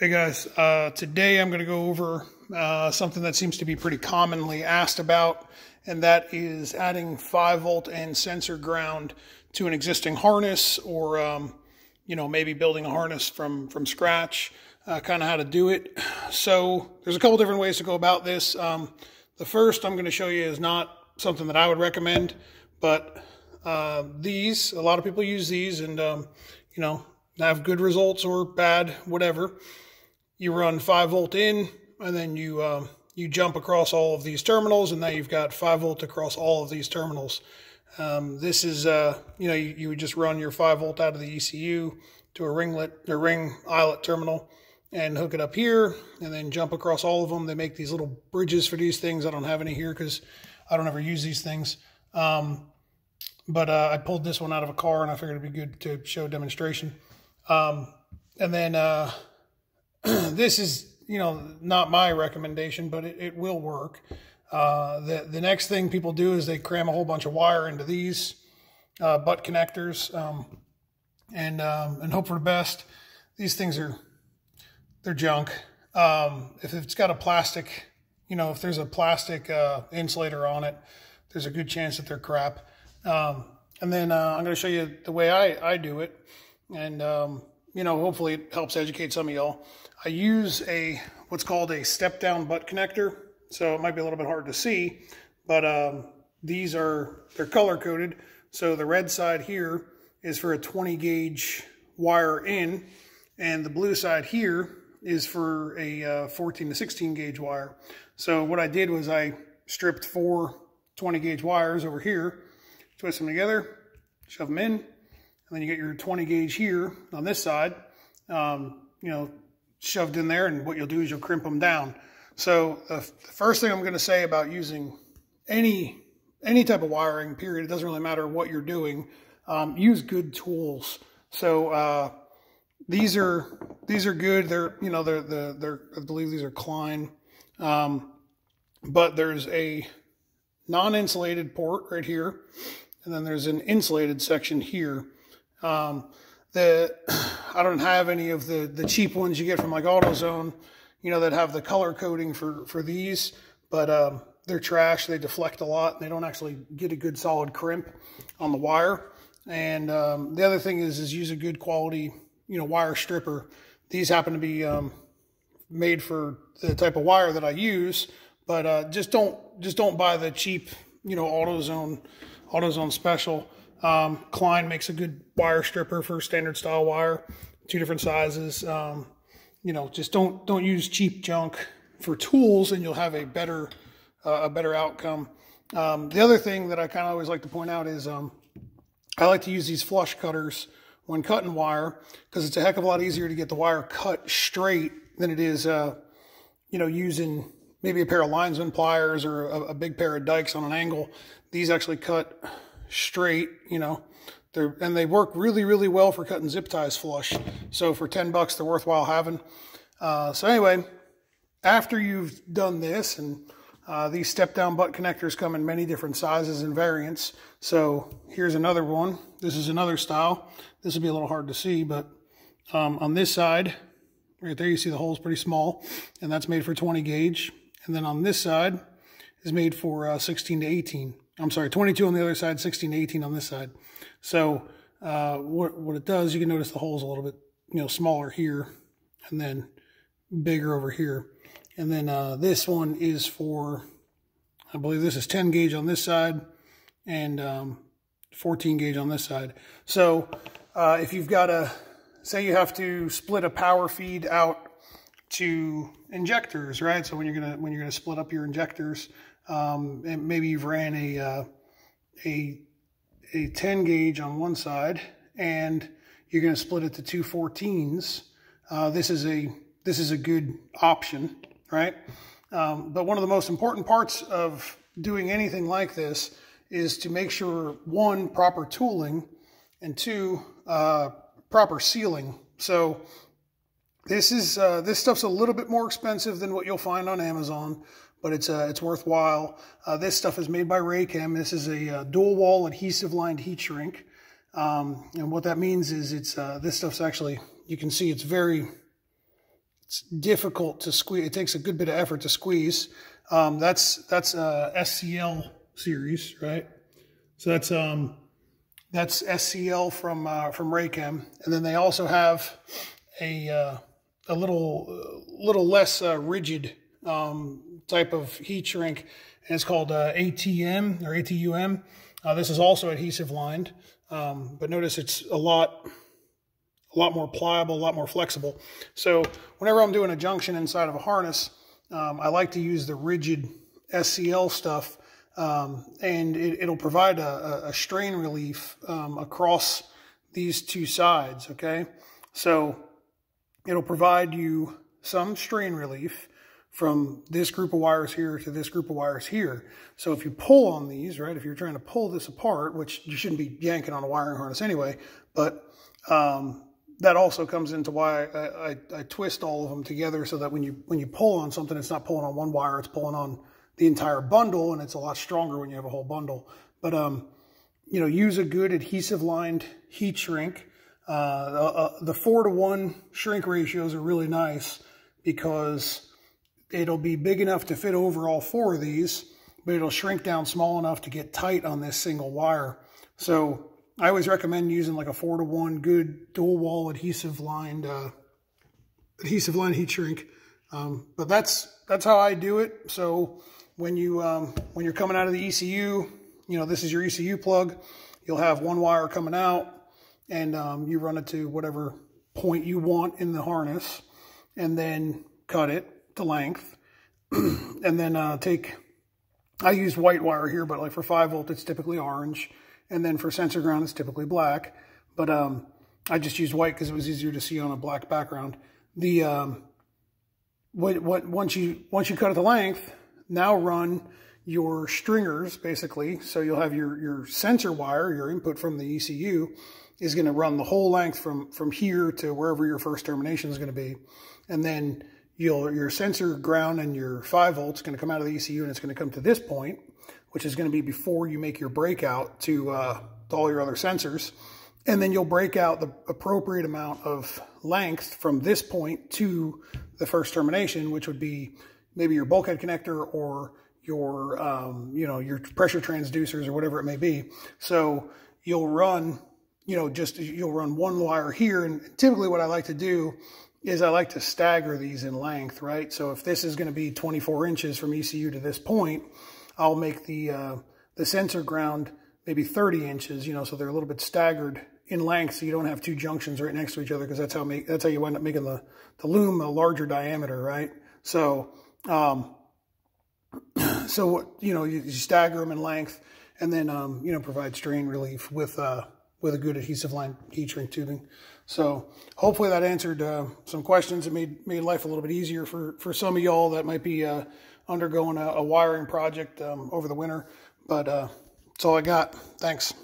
Hey guys, uh, today I'm going to go over uh, something that seems to be pretty commonly asked about, and that is adding 5 volt and sensor ground to an existing harness or, um, you know, maybe building a harness from, from scratch, uh, kind of how to do it. So there's a couple different ways to go about this. Um, the first I'm going to show you is not something that I would recommend, but uh, these, a lot of people use these and, um, you know, have good results or bad, whatever you run 5 volt in, and then you uh, you jump across all of these terminals, and now you've got 5 volt across all of these terminals. Um, this is, uh, you know, you, you, would just run your 5 volt out of the ECU to a ringlet or ring eyelet terminal and hook it up here and then jump across all of them. They make these little bridges for these things. I don't have any here because I don't ever use these things. Um, but uh, I pulled this one out of a car and I figured it'd be good to show a demonstration. Um, and then uh, this is, you know, not my recommendation, but it, it will work. Uh, the, the next thing people do is they cram a whole bunch of wire into these uh, butt connectors um, and, um, and hope for the best. These things are, they're junk. Um, if it's got a plastic, you know, if there's a plastic uh, insulator on it, there's a good chance that they're crap. Um, and then uh, I'm going to show you the way I, I do it. And, um, you know, hopefully it helps educate some of y'all. I use a what's called a step down butt connector. So it might be a little bit hard to see, but um, these are, they're color coded. So the red side here is for a 20 gauge wire in, and the blue side here is for a uh, 14 to 16 gauge wire. So what I did was I stripped four 20 gauge wires over here, twist them together, shove them in, then you get your 20 gauge here on this side. Um, you know, shoved in there and what you'll do is you'll crimp them down. So the, the first thing I'm going to say about using any any type of wiring, period, it doesn't really matter what you're doing, um, use good tools. So uh, these are these are good. They're you know they're the they're I believe these are Klein, um, but there's a non-insulated port right here, and then there's an insulated section here. Um, the I don't have any of the the cheap ones you get from like AutoZone, you know, that have the color coding for for these, but um, they're trash. They deflect a lot. They don't actually get a good solid crimp on the wire. And um, the other thing is is use a good quality you know wire stripper. These happen to be um, made for the type of wire that I use, but uh, just don't just don't buy the cheap you know AutoZone AutoZone special. Um, Klein makes a good wire stripper for standard style wire, two different sizes. Um, you know, just don't don't use cheap junk for tools, and you'll have a better uh, a better outcome. Um, the other thing that I kind of always like to point out is um, I like to use these flush cutters when cutting wire because it's a heck of a lot easier to get the wire cut straight than it is, uh, you know, using maybe a pair of linesman pliers or a, a big pair of dikes on an angle. These actually cut straight, you know, they're, and they work really, really well for cutting zip ties flush. So for 10 bucks, they're worthwhile having. Uh, so anyway, after you've done this, and uh, these step down butt connectors come in many different sizes and variants. So here's another one. This is another style. This will be a little hard to see, but um, on this side, right there, you see the hole's pretty small, and that's made for 20 gauge. And then on this side is made for uh, 16 to 18. I'm sorry, 22 on the other side, 16 18 on this side. So uh, what, what it does, you can notice the hole's a little bit, you know, smaller here and then bigger over here. And then uh, this one is for, I believe this is 10 gauge on this side and um, 14 gauge on this side. So uh, if you've got a, say you have to split a power feed out to injectors, right? So when you're gonna when you're gonna split up your injectors, um, and maybe you've ran a, uh, a, a 10 gauge on one side and you're going to split it to two 14s. Uh, this is a, this is a good option, right? Um, but one of the most important parts of doing anything like this is to make sure one, proper tooling and two, uh, proper sealing. So this is, uh, this stuff's a little bit more expensive than what you'll find on Amazon but it's uh, it's worthwhile. Uh, this stuff is made by Raychem. This is a uh, dual wall adhesive lined heat shrink. Um, and what that means is it's uh, this stuff's actually, you can see it's very, it's difficult to squeeze. It takes a good bit of effort to squeeze. Um, that's that's a SCL series, right? So that's um, that's SCL from uh, from Raychem, and then they also have a uh, a little uh, little less uh, rigid um, type of heat shrink, and it's called uh, ATM or ATUM. Uh, this is also adhesive lined, um, but notice it's a lot a lot more pliable, a lot more flexible. So whenever I'm doing a junction inside of a harness, um, I like to use the rigid SCL stuff um, and it, will provide a, a, strain relief um, across these two sides, okay? So it'll provide you some strain relief from this group of wires here to this group of wires here. So if you pull on these, right, if you're trying to pull this apart, which you shouldn't be yanking on a wiring harness anyway, but um, that also comes into why I, I, I, twist all of them together so that when you when you pull on something, it's not pulling on one wire, it's pulling on the entire bundle, and it's a lot stronger when you have a whole bundle. But um, you know, use a good adhesive lined heat shrink. Uh, uh, the four to one shrink ratios are really nice because it'll be big enough to fit over all four of these, but it'll shrink down small enough to get tight on this single wire. So I always recommend using like a four to one good dual wall adhesive lined uh, adhesive line heat shrink. Um, but that's that's how I do it. So when you um, when you're coming out of the ECU, you know this is your ECU plug. You'll have one wire coming out, and um, you run it to whatever point you want in the harness, and then cut it to length, and then uh, take. I use white wire here, but like for five volt, it's typically orange. And then for sensor ground, it's typically black. But um, I just used white because it was easier to see on a black background. The um, what, what once you once you cut it the length, now run your stringers basically. So you'll have your your sensor wire, your input from the ECU, is going to run the whole length from from here to wherever your first termination is going to be, and then you'll your sensor ground and your five volts going to come out of the ECU and it's going to come to this point, which is going to be before you make your breakout to, uh, to all your other sensors. And then you'll break out the appropriate amount of length from this point to the first termination, which would be maybe your bulkhead connector or your, um, you know, your pressure transducers or whatever it may be. So you'll run, you know, just you'll run one wire here. And typically what I like to do is I like to stagger these in length, right? So if this is going to be 24 inches from ECU to this point, I'll make the, uh, the sensor ground maybe 30 inches, you know, so they're a little bit staggered in length so you don't have two junctions right next to each other because that's how make, that's how you wind up making the, the loom a larger diameter, right? So, um, so, what you know, you, you, stagger them in length and then, um, you know, provide strain relief with, uh, with a good adhesive line heat shrink tubing. So hopefully that answered uh, some questions and made, made life a little bit easier for, for some of y'all that might be, uh, undergoing a, a wiring project um, over the winter. But uh, that's all I got. Thanks.